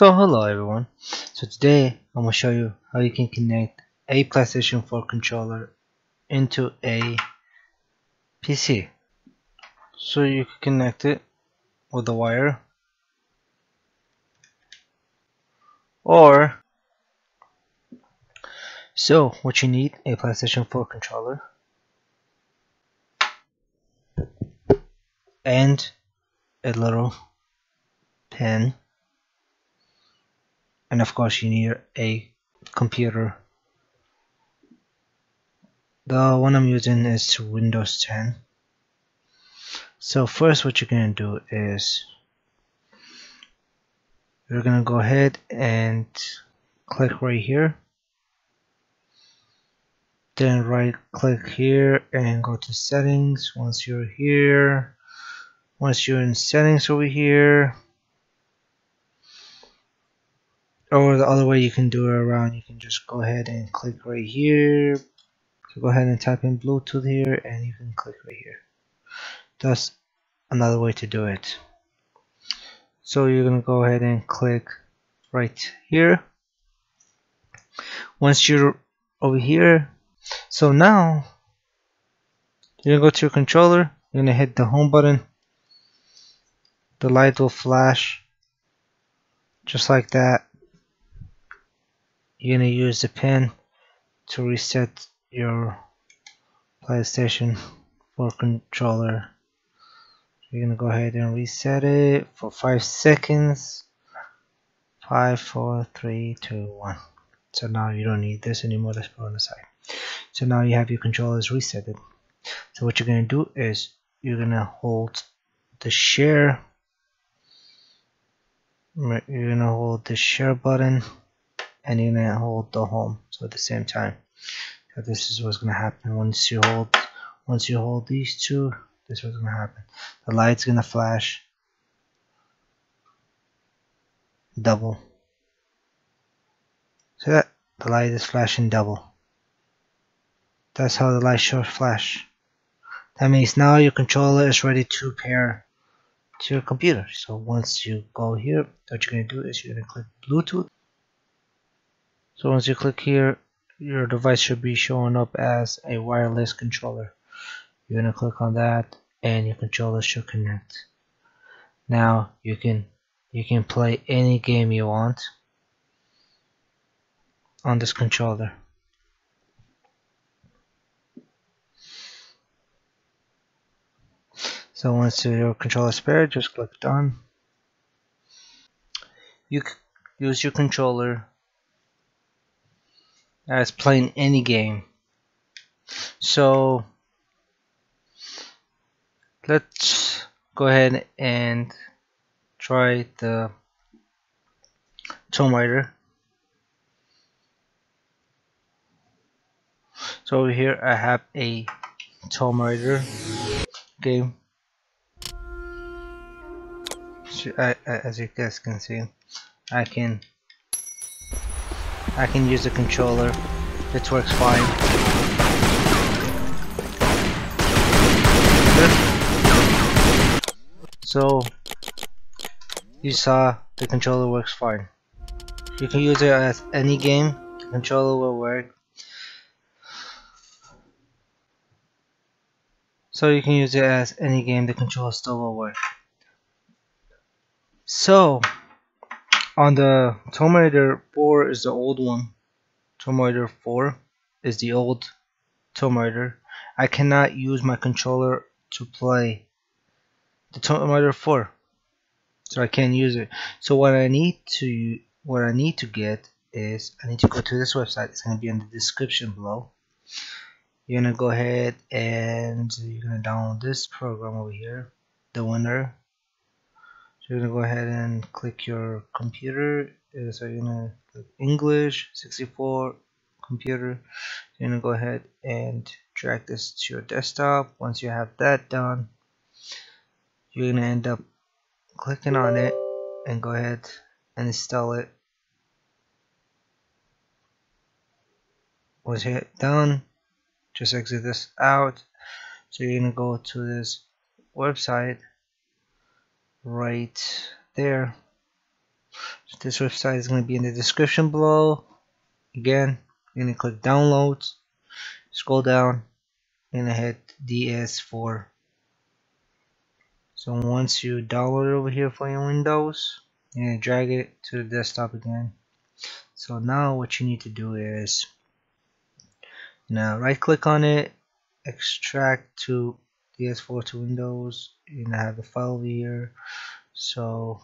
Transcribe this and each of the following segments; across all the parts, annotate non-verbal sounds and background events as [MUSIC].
So hello everyone. So today I'm going to show you how you can connect a PlayStation 4 controller into a PC. So you can connect it with a wire or so what you need a PlayStation 4 controller and a little pen and of course you need a computer. The one I'm using is Windows 10 so first what you're gonna do is you're gonna go ahead and click right here. Then right click here and go to settings. Once you're here once you're in settings over here or the other way you can do it around you can just go ahead and click right here. So go ahead and type in Bluetooth here and you can click right here. That's another way to do it. So you're gonna go ahead and click right here. Once you're over here so now you're gonna go to your controller you're gonna hit the home button. The light will flash just like that you're to use the pin to reset your PlayStation 4 controller. You're to go ahead and reset it for 5 seconds. 5, 4, 3, 2, 1. So now you don't need this anymore. Let's put it on the side. So now you have your controllers resetted. So what you're to do is you're to hold the share. You're to hold the share button and you're gonna hold the home so at the same time. So this is what's gonna happen once you hold once you hold these two this is what's gonna happen. The light's gonna flash. Double. See that? The light is flashing double. That's how the light shows flash. That means now your controller is ready to pair to your computer. So once you go here what you're going to do is you're going to click Bluetooth so once you click here, your device should be showing up as a wireless controller. You're going to click on that and your controller should connect. Now you can you can play any game you want on this controller. So once your controller is paired, just click done. You use your controller as playing any game. So let's go ahead and try the Tomb Raider. So over here I have a Tomb Raider game. I, as you guys can see, I can I can use the controller. It works fine. So, you saw the controller works fine. You can use it as any game, the controller will work. So you can use it as any game, the controller still will work. So, on the Raider 4 is the old one. Raider 4 is the old Raider. I cannot use my controller to play the Raider 4. So I can't use it. So what I need to what I need to get is I need to go to this website. It's gonna be in the description below. You're gonna go ahead and you're gonna download this program over here, the WinRAR you're gonna go ahead and click your computer. Uh, so you're gonna English 64 computer. You're gonna go ahead and drag this to your desktop. Once you have that done you're gonna end up clicking on it and go ahead and install it. Once you hit done just exit this out. So you're gonna go to this website right there. This website is going to be in the description below. Again going to click downloads scroll down and hit DS4 so once you download it over here for your Windows to drag it to the desktop again. So now what you need to do is now right click on it extract to DS4 to Windows and I have the file over here. So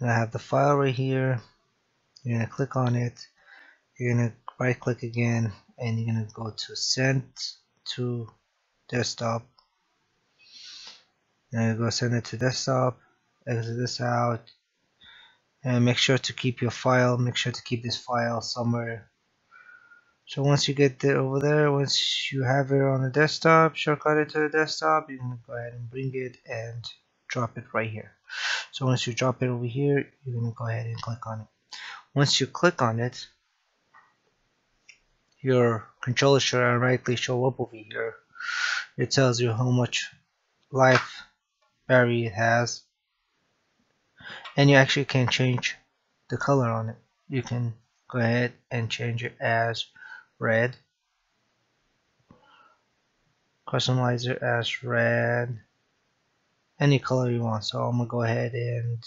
I have the file right here. You're gonna click on it. You're gonna right click again and you're gonna go to send to desktop. And go send it to desktop exit this out and make sure to keep your file make sure to keep this file somewhere so once you get there over there once you have it on the desktop shortcut it to the desktop you can go ahead and bring it and drop it right here. So once you drop it over here you're going to go ahead and click on it. Once you click on it your controller should automatically show up over here. It tells you how much life battery it has. And you actually can change the color on it. You can go ahead and change it as red. Customize it as red. Any color you want so I'm gonna go ahead and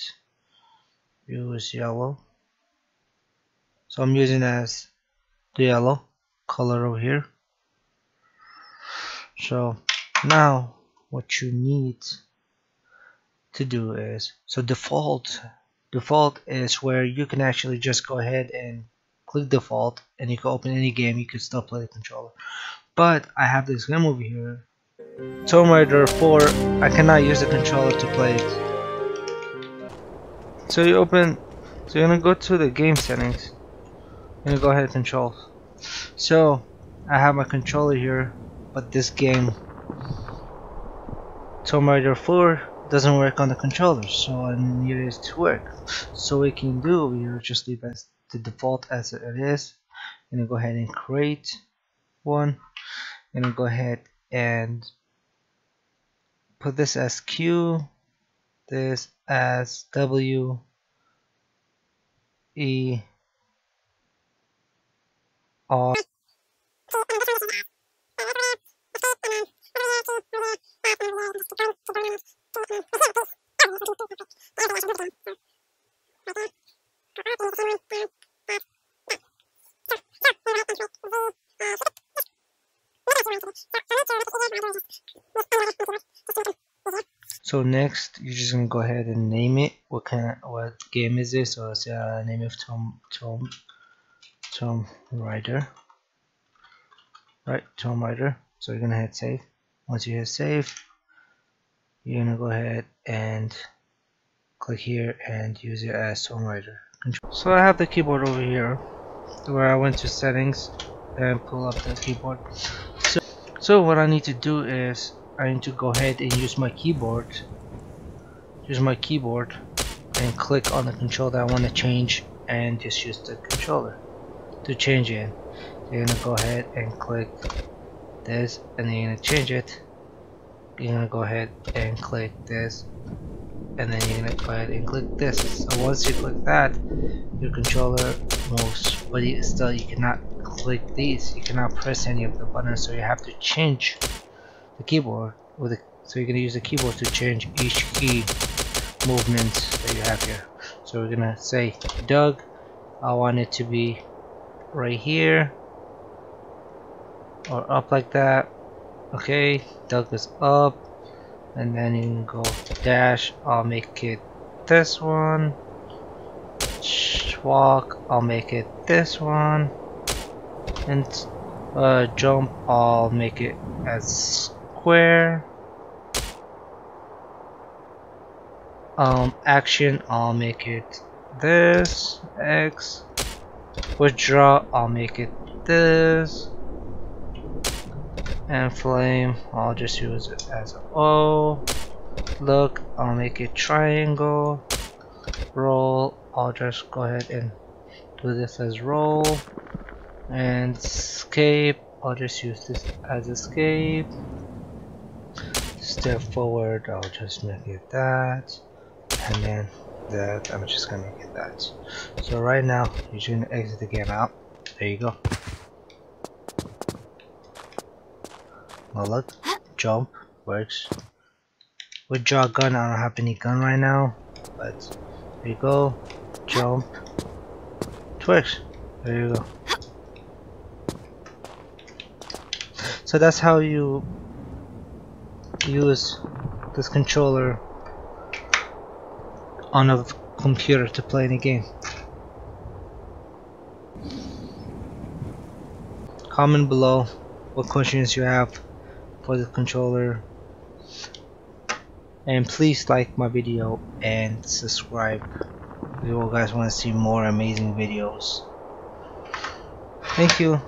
use yellow. So I'm using as the yellow color over here. So now what you need to do is so default default is where you can actually just go ahead and click default and you can open any game you can still play the controller. But I have this game over here. Tomb Raider 4 I cannot use the controller to play it. So you open so you're gonna go to the game settings gonna go ahead and control. So I have my controller here but this game Tomb Raider 4 doesn't work on the controller so I need it to work. So we can do we just leave as the default as it is. And go ahead and create one. And go ahead and put this as Q this as W E R [LAUGHS] So next, you're just gonna go ahead and name it. What kind of what game is this? So let's uh, name of Tom Tom Tom Raider. Right, Tom Raider. So you're gonna hit save. Once you hit save, you're gonna go ahead and click here and use it as Tomb Raider. So I have the keyboard over here, where I went to settings and pull up the keyboard. So, so what I need to do is I need to go ahead and use my keyboard. Use my keyboard and click on the control that I want to change and just use the controller to change it. You're gonna go ahead and click this and then you're gonna change it. You're gonna go ahead and click this and then you're gonna go ahead and click this. So once you click that your controller moves but you, still you cannot click these. You cannot press any of the buttons so you have to change the keyboard with the, so you're going to use the keyboard to change each key movement that you have here. So we're gonna say duck I want it to be right here or up like that. Okay duck is up and then you can go dash. I'll make it this one. Walk I'll make it this one. And uh, jump I'll make it as square um, action I'll make it this X withdraw I'll make it this and flame I'll just use it as an O. Look I'll make it triangle. Roll I'll just go ahead and do this as roll. And escape I'll just use this as escape step forward I'll just make it that and then that I'm just gonna get that. So right now just gonna exit the game out. There you go. Well look jump works. With draw gun I don't have any gun right now but there you go. Jump it works. There you go. So that's how you use this controller on a computer to play any game. Comment below what questions you have for the controller and please like my video and subscribe if you guys want to see more amazing videos. Thank you.